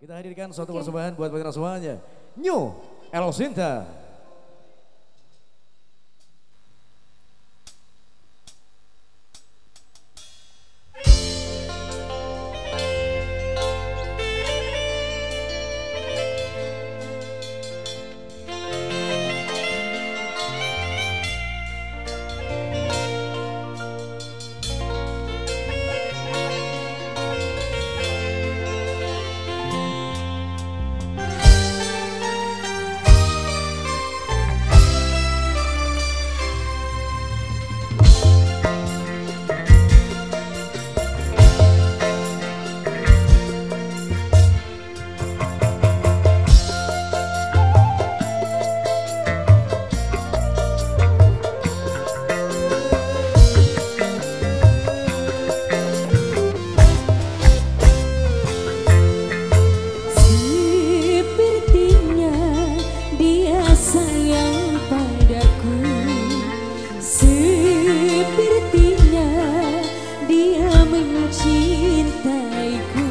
kita hadirkan suatu persembahan buat pemirsa semuanya. New El 静静在哭。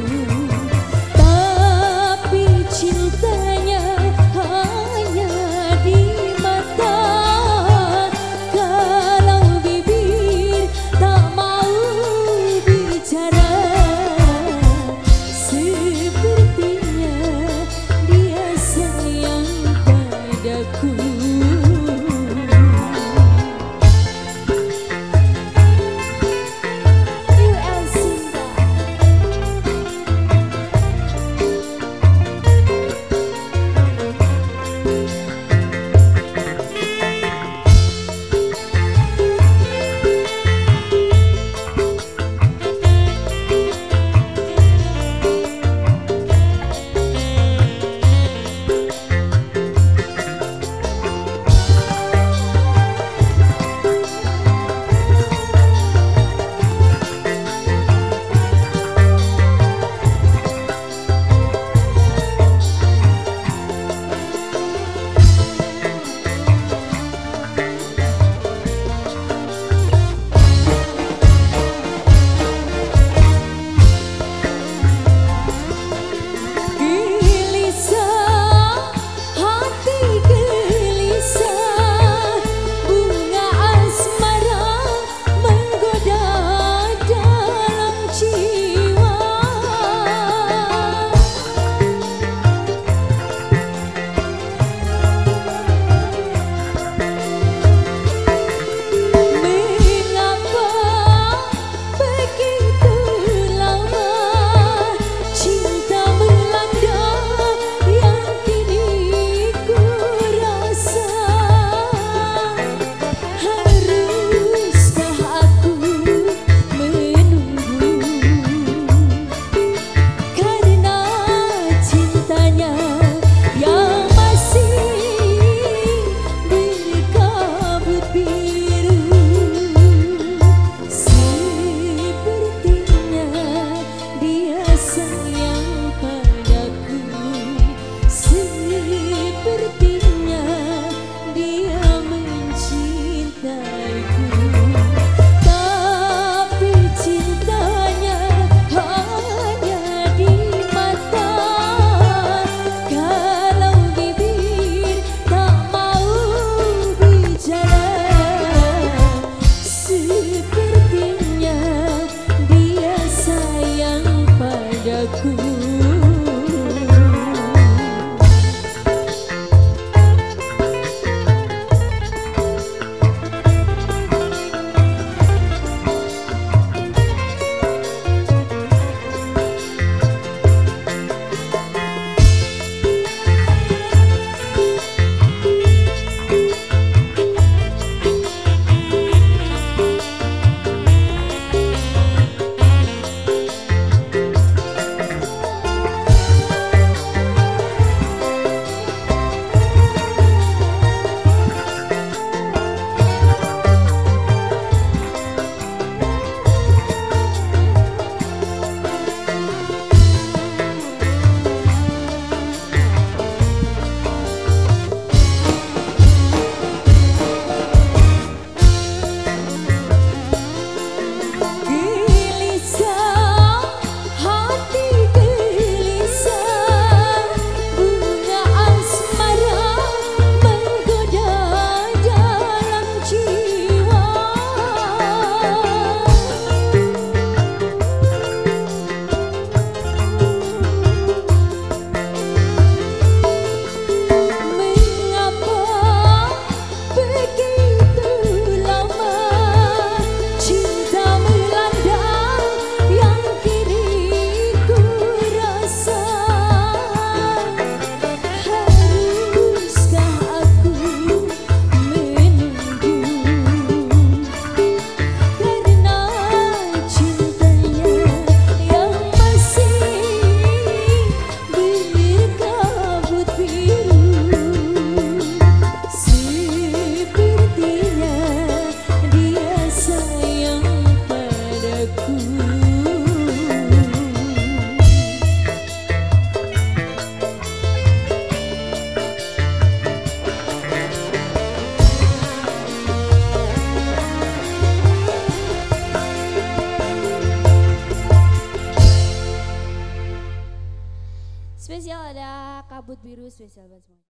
Kabut biru spesial buat semua.